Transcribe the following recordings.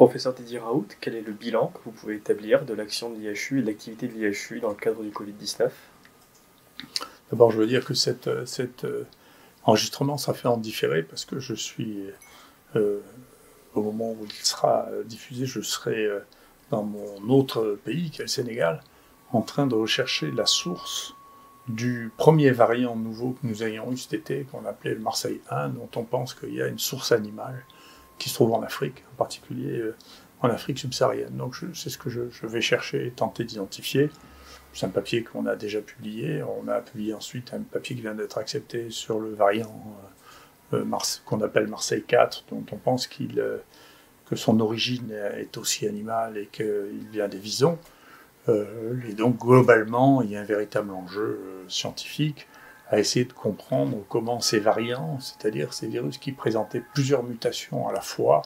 Professeur Didier Raoult, quel est le bilan que vous pouvez établir de l'action de l'IHU et de l'activité de l'IHU dans le cadre du Covid-19 D'abord, je veux dire que cet, cet enregistrement sera fait en différé parce que je suis, euh, au moment où il sera diffusé, je serai euh, dans mon autre pays, qui est le Sénégal, en train de rechercher la source du premier variant nouveau que nous ayons eu cet été, qu'on appelait le Marseille 1, dont on pense qu'il y a une source animale qui se trouve en Afrique, en particulier euh, en Afrique subsaharienne. Donc c'est ce que je, vais chercher et tenter d'identifier. C'est un papier qu'on a déjà publié. On a publié ensuite un papier qui vient d'être accepté sur le variant euh, euh, qu'on appelle Marseille 4, dont on pense qu'il que son origine est aussi animale et qu'il vient des visons. et donc globalement, il y a un véritable enjeu scientifique à essayer de comprendre comment ces variants, c'est-à-dire ces virus qui présentaient plusieurs mutations à la fois,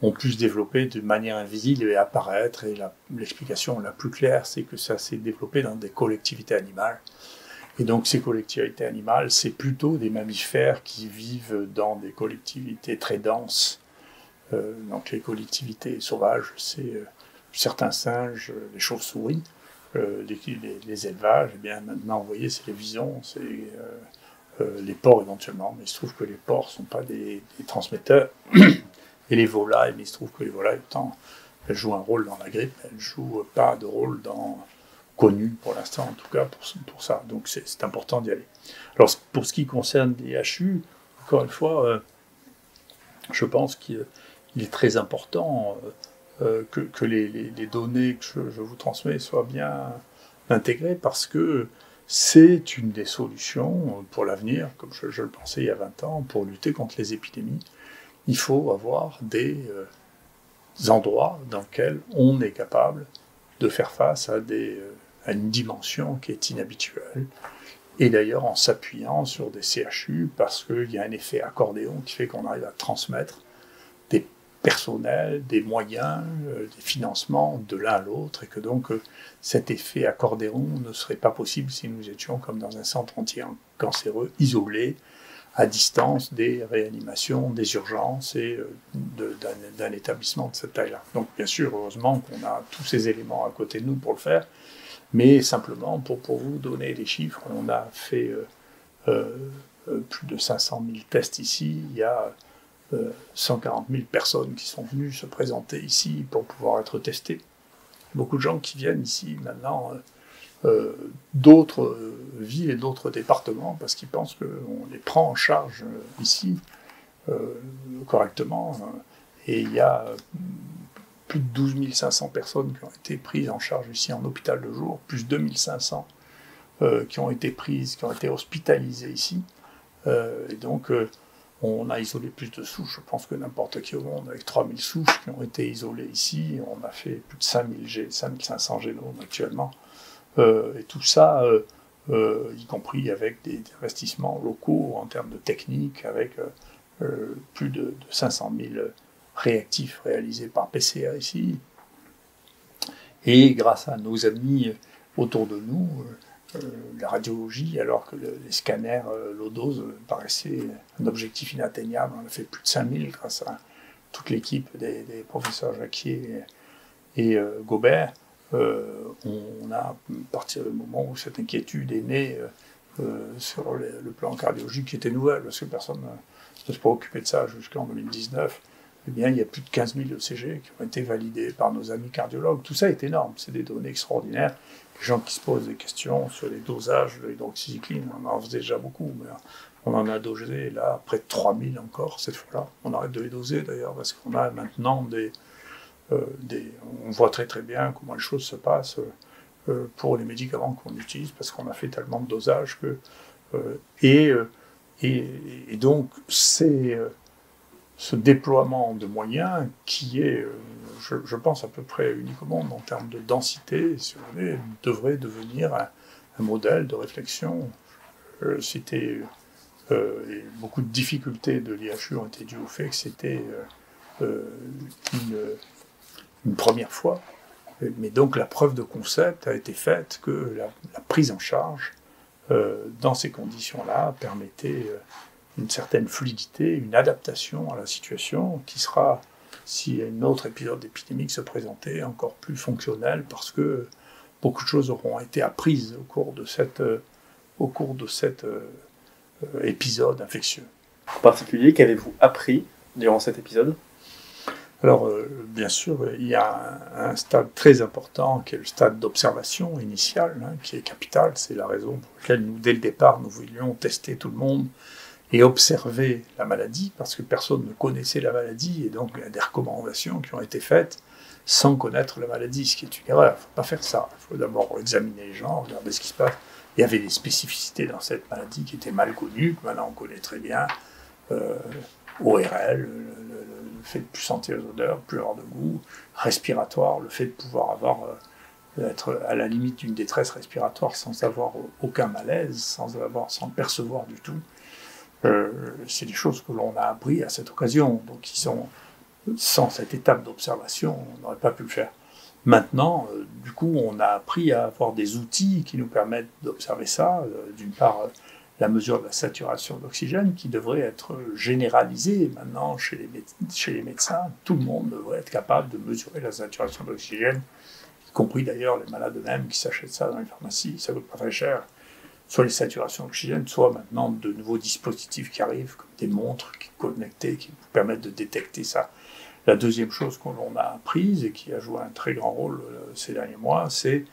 ont pu se développer de manière invisible et apparaître. Et l'explication la, plus claire, c'est que ça s'est développé dans des collectivités animales. Et donc ces collectivités animales, c'est plutôt des mammifères qui vivent dans des collectivités très denses. Euh, donc les collectivités sauvages, c'est euh, certains singes, les chauves-souris. Euh, les, élevages, eh bien maintenant, vous voyez, c'est les visons, c'est euh, euh, les porcs éventuellement, mais il se trouve que les porcs ne sont pas des, transmetteurs, et les volailles, mais il se trouve que les volailles, autant elles jouent un rôle dans la grippe, elles ne jouent pas de rôle connu pour l'instant, en tout cas pour, ça. Donc c'est important d'y aller. Alors pour ce qui concerne les HU, encore une fois, je pense qu'il est très important que, les, données que je, vous transmets soient bien intégrées parce que c'est une des solutions pour l'avenir, comme je, le pensais il y a 20 ans, pour lutter contre les épidémies. Il faut avoir des euh, endroits dans lesquels on est capable de faire face à, euh, à une dimension qui est inhabituelle. Et d'ailleurs en s'appuyant sur des CHU parce qu'il y a un effet accordéon qui fait qu'on arrive à transmettre personnel, des moyens, euh, des financements de l'un à l'autre, et que donc euh, cet effet accordéon ne serait pas possible si nous étions comme dans un centre entier cancéreux, isolé, à distance des réanimations, des urgences et euh, d'un établissement de cette taille-là. Donc bien sûr, heureusement qu'on a tous ces éléments à côté de nous pour le faire, mais simplement pour, pour vous donner les chiffres, on a fait plus de 500 000 tests ici, il y a 140 000 personnes qui sont venues se présenter ici pour pouvoir être testées. Beaucoup de gens qui viennent ici maintenant euh, euh, d'autres euh, villes et d'autres départements parce qu'ils pensent qu'on les prend en charge ici correctement. Et il y a plus de 12 500 personnes qui ont été prises en charge ici en hôpital de jour, plus de 2 500 qui ont été prises, qui ont été hospitalisées ici. et donc, on a isolé plus de souches, je pense que n'importe qui au monde, avec 3000 souches qui ont été isolées ici. On a fait plus de 5000 5500 génomes actuellement. Euh, et tout ça, euh, euh, y compris avec des, investissements locaux en termes de technique, avec plus de, 500 000 réactifs réalisés par PCR ici. Et grâce à nos amis autour de nous, la radiologie, alors que les scanners euh, low dose paraissaient un objectif inatteignable. On a fait plus de 5000 grâce à toute l'équipe des, professeurs Jacquier et, euh, Gobert. on, a, à partir du moment où cette inquiétude est née sur le, plan cardiologique, qui était nouvelle, parce que personne ne se préoccupait de ça jusqu'en 2019, eh bien, il y a plus de 15 000 ECG qui ont été validés par nos amis cardiologues. Tout ça est énorme, c'est des données extraordinaires. Les gens qui se posent des questions sur les dosages de l'hydroxycycline, on en faisait déjà beaucoup, mais on en a dosé là près de 3 000 encore cette fois-là. On arrête de les doser d'ailleurs parce qu'on a maintenant des, euh, des, On voit très très bien comment les choses se passent euh, pour les médicaments qu'on utilise parce qu'on a fait tellement de dosages que. Euh, et, et, donc, c'est ce déploiement de moyens qui est, euh, je, pense, à peu près unique au monde en termes de densité, si vous voulez, devrait devenir un, modèle de réflexion. Euh, c'était euh, beaucoup de difficultés de l'IHU ont été dues au fait que c'était une, première fois. Mais donc la preuve de concept a été faite que la prise en charge dans ces conditions-là permettait une certaine fluidité, une adaptation à la situation qui sera si un autre épisode épidémique se présentait, encore plus fonctionnel, parce que beaucoup de choses auront été apprises au cours de, cette, au cours de cet épisode infectieux. En particulier, qu'avez-vous appris durant cet épisode? Alors, euh, bien sûr, il y a un, stade très important qui est le stade d'observation initiale, hein, qui est capital. C'est la raison pour laquelle nous, dès le départ, nous voulions tester tout le monde et observer la maladie, parce que personne ne connaissait la maladie, et donc il y a des recommandations qui ont été faites sans connaître la maladie, ce qui est une erreur. Il ne faut pas faire ça. Il faut d'abord examiner les gens, regarder ce qui se passe. Il y avait des spécificités dans cette maladie qui étaient mal connues, que maintenant on connaît très bien. Euh, ORL, le, fait de plus sentir les odeurs, plus avoir de goût, respiratoire, le fait de pouvoir avoir, euh, être à la limite d'une détresse respiratoire sans avoir aucun malaise, sans avoir, sans percevoir du tout. Euh, c'est des choses que l'on a appris à cette occasion, donc qui sont sans cette étape d'observation, on n'aurait pas pu le faire. Maintenant, euh, du coup, on a appris à avoir des outils qui nous permettent d'observer ça. D'une part, la mesure de la saturation d'oxygène qui devrait être généralisée maintenant chez les, médecins. Tout le monde devrait être capable de mesurer la saturation d'oxygène, y compris d'ailleurs les malades eux-mêmes qui s'achètent ça dans les pharmacies, ça coûte pas très cher. Soit les saturations d'oxygène, soit maintenant de nouveaux dispositifs qui arrivent, comme des montres qui connectées qui vous permettent de détecter ça. La deuxième chose qu'on a apprise et qui a joué un très grand rôle euh, ces derniers mois, c'est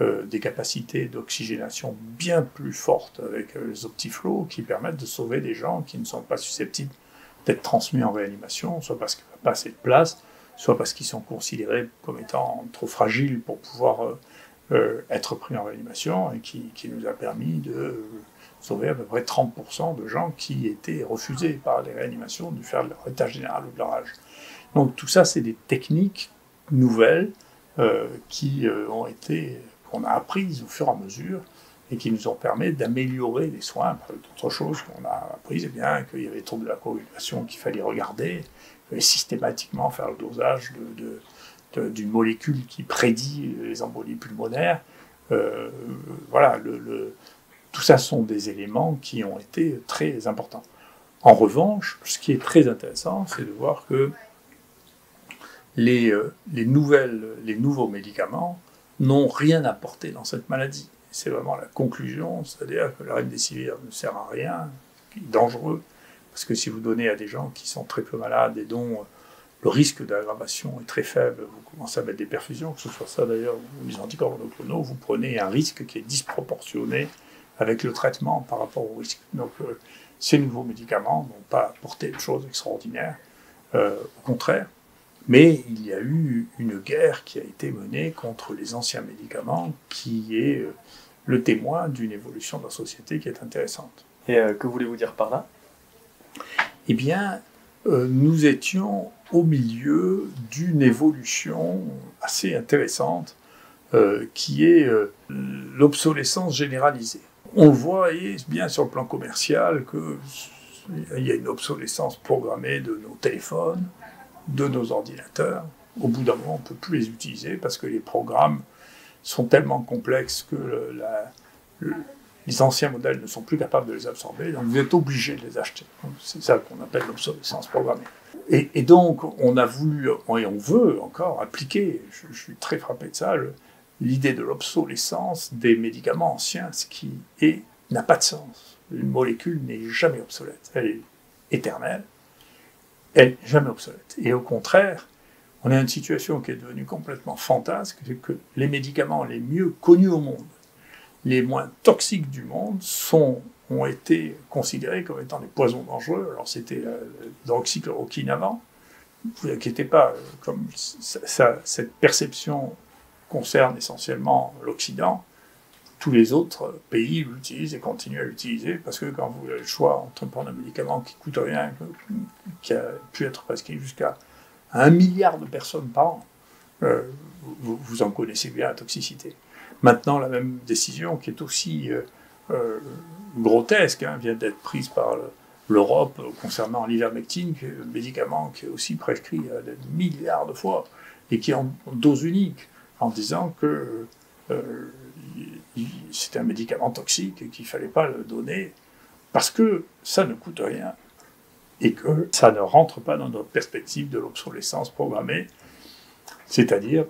euh, des capacités d'oxygénation bien plus fortes avec euh, les optiflows qui permettent de sauver des gens qui ne sont pas susceptibles d'être transmis en réanimation, soit parce qu'il n'y a pas assez de place, soit parce qu'ils sont considérés comme étant trop fragiles pour pouvoir être pris en réanimation et qui, nous a permis de sauver à peu près 30% de gens qui étaient refusés par les réanimations de faire leur état général ou de leur âge. Donc tout ça, c'est des techniques nouvelles qui ont été qu'on a apprises au fur et à mesure et qui nous ont permis d'améliorer les soins. D'autres choses qu'on a apprises, bien qu'il y avait trop de la coagulation qu'il fallait regarder, qu'il fallait systématiquement faire le dosage d'une molécule qui prédit les embolies pulmonaires. Euh, voilà, tout ça sont des éléments qui ont été très importants. En revanche, ce qui est très intéressant, c'est de voir que les, euh, les, nouvelles, les nouveaux médicaments n'ont rien apporté dans cette maladie. C'est vraiment la conclusion, c'est-à-dire que la reine des civils ne sert à rien, est dangereux, parce que si vous donnez à des gens qui sont très peu malades et dont le risque d'aggravation est très faible, vous commencez à mettre des perfusions, que ce soit ça d'ailleurs ou les anticorps monoclonaux, vous prenez un risque qui est disproportionné avec le traitement par rapport au risque. Donc euh, ces nouveaux médicaments n'ont pas apporté de choses extraordinaires, euh, au contraire. Mais il y a eu une guerre qui a été menée contre les anciens médicaments, qui est euh, le témoin d'une évolution de la société qui est intéressante. Et que voulez-vous dire par là? Eh bien, nous étions au milieu d'une évolution assez intéressante qui est l'obsolescence généralisée. On voit bien sur le plan commercial qu'il y a une obsolescence programmée de nos téléphones, de nos ordinateurs. Au bout d'un moment, on ne peut plus les utiliser parce que les programmes sont tellement complexes que les anciens modèles ne sont plus capables de les absorber, donc vous êtes obligé de les acheter. C'est ça qu'on appelle l'obsolescence programmée. Et, donc, on a voulu, et on veut encore appliquer, je, suis très frappé de ça, l'idée de l'obsolescence des médicaments anciens, ce qui n'a pas de sens. Une molécule n'est jamais obsolète, elle est éternelle elle n'est jamais obsolète. Et au contraire, on a une situation qui est devenue complètement fantasque, c'est que les médicaments les mieux connus au monde, les moins toxiques du monde, sont, ont été considérés comme étant des poisons dangereux. Alors c'était euh, l'hydroxychloroquine avant. Vous inquiétez pas, comme cette perception concerne essentiellement l'Occident, tous les autres pays l'utilisent et continuent à l'utiliser parce que quand vous avez le choix entre prendre un médicament qui coûte rien, qui a pu être prescrit jusqu'à un milliard de personnes par an, euh, vous, en connaissez bien la toxicité. Maintenant, la même décision qui est aussi euh, euh, grotesque hein, vient d'être prise par l'Europe concernant l'ivermectine, médicament qui est aussi prescrit des milliards de fois et qui est en dose unique, en disant que c'était un médicament toxique et qu'il ne fallait pas le donner parce que ça ne coûte rien. et que ça ne rentre pas dans notre perspective de l'obsolescence programmée, c'est-à-dire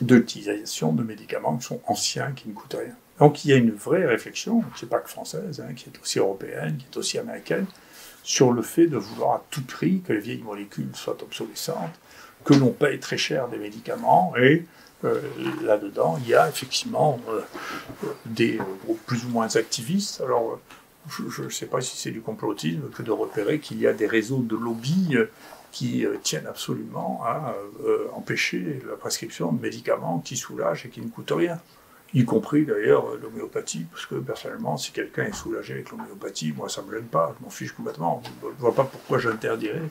de l'utilisation de médicaments qui sont anciens, qui ne coûtent rien. Donc il y a une vraie réflexion, qui n'est pas que française, hein, qui est aussi européenne, qui est aussi américaine, sur le fait de vouloir à tout prix que les vieilles molécules soient obsolescentes, que l'on paye très cher des médicaments, et euh, là-dedans, il y a effectivement euh, des groupes plus ou moins activistes. Alors, je ne sais pas si c'est du complotisme que de repérer qu'il y a des réseaux de lobby euh, qui tiennent absolument à empêcher la prescription de médicaments qui soulagent et qui ne coûtent rien y compris d'ailleurs l'homéopathie, parce que personnellement, si quelqu'un est soulagé avec l'homéopathie, moi ça me gêne pas, je m'en fiche complètement. Je ne vois pas pourquoi j'interdirais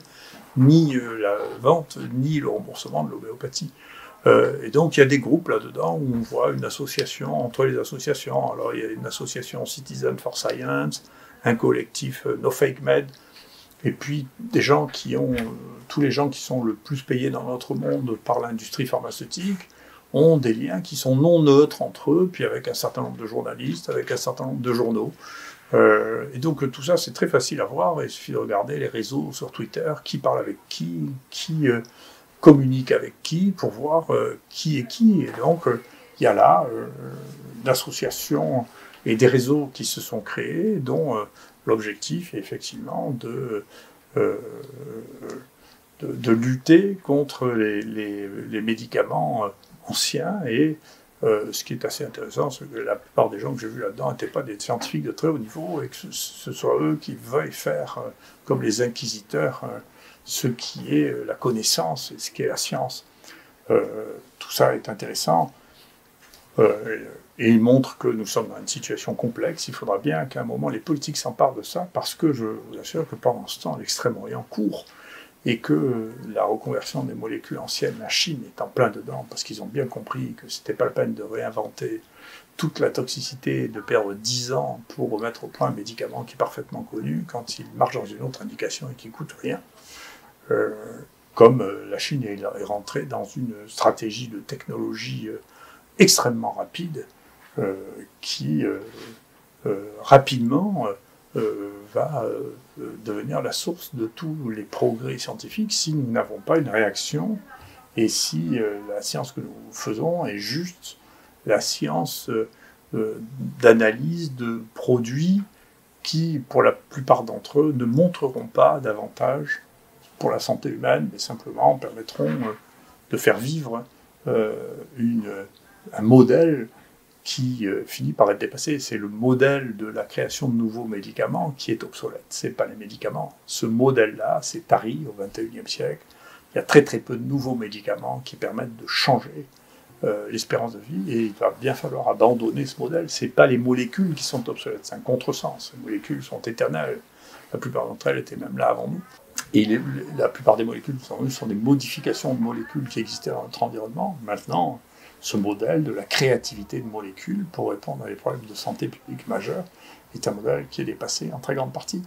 ni la vente, ni le remboursement de l'homéopathie. Euh, et donc il y a des groupes là-dedans où on voit une association entre les associations. Alors il y a une association Citizen for Science, un collectif euh, No Fake Med, et puis des gens qui ont, euh, tous les gens qui sont le plus payés dans notre monde par l'industrie pharmaceutique ont des liens qui sont non neutres entre eux, puis avec un certain nombre de journalistes, avec un certain nombre de journaux. et donc tout ça, c'est très facile à voir. Il suffit de regarder les réseaux sur Twitter, qui parle avec qui, qui communique avec qui pour voir euh, qui est qui. Et donc, euh, il y a là euh, une association et des réseaux qui se sont créés, dont l'objectif est effectivement de, de, lutter contre les, les, médicaments anciens. Et ce qui est assez intéressant, c'est que la plupart des gens que j'ai vus là-dedans n'étaient pas des scientifiques de très haut niveau et que ce, soit eux qui veuillent faire comme les inquisiteurs ce qui est euh, la connaissance et ce qui est la science. Euh, tout ça est intéressant. Euh, et il montre que nous sommes dans une situation complexe. Il faudra bien qu'à un moment les politiques s'emparent de ça, parce que je vous assure que pendant ce temps, l'Extrême-Orient court et que la reconversion des molécules anciennes, la Chine est en plein dedans, parce qu'ils ont bien compris que ce n'était pas la peine de réinventer toute la toxicité, de perdre 10 ans pour remettre au point un médicament qui est parfaitement connu, quand il marche dans une autre indication et qui coûte rien. Euh, comme euh, la Chine est, rentrée dans une stratégie de technologie euh, extrêmement rapide qui rapidement va devenir la source de tous les progrès scientifiques si nous n'avons pas une réaction et si la science que nous faisons est juste la science d'analyse de produits qui, pour la plupart d'entre eux, ne montreront pas davantage pour la santé humaine, mais simplement permettront euh, de faire vivre euh, une, un modèle qui euh, finit par être dépassé. C'est le modèle de la création de nouveaux médicaments qui est obsolète. Ce n'est pas les médicaments. Ce modèle-là, c'est tari au XXIe siècle. Il y a très très peu de nouveaux médicaments qui permettent de changer l'espérance de vie et il va bien falloir abandonner ce modèle. Ce n'est pas les molécules qui sont obsolètes, c'est un contresens. Les molécules sont éternelles. La plupart d'entre elles étaient même là avant nous. Et la plupart des molécules sont, sont des modifications de molécules qui existaient dans notre environnement. Maintenant, ce modèle de la créativité de molécules pour répondre à des problèmes de santé publique majeurs est un modèle qui est dépassé en très grande partie.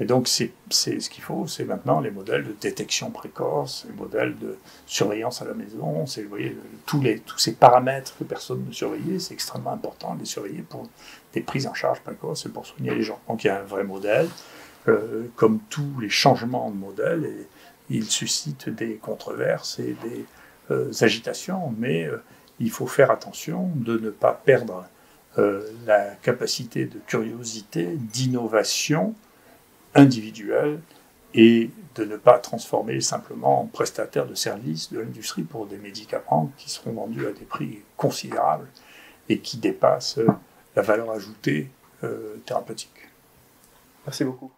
Et donc, c'est ce qu'il faut, c'est maintenant les modèles de détection précoce, les modèles de surveillance à la maison, c'est tous, les, tous ces paramètres que personne ne surveillait, c'est extrêmement important de les surveiller pour des prises en charge précoces et pour soigner les gens. Donc, il y a un vrai modèle. Euh, comme tous les changements de modèle, il suscite des controverses et des euh, agitations, mais euh, il faut faire attention de ne pas perdre la capacité de curiosité, d'innovation individuelle et de ne pas transformer simplement en prestataire de services de l'industrie pour des médicaments qui seront vendus à des prix considérables et qui dépassent la valeur ajoutée thérapeutique. Merci beaucoup.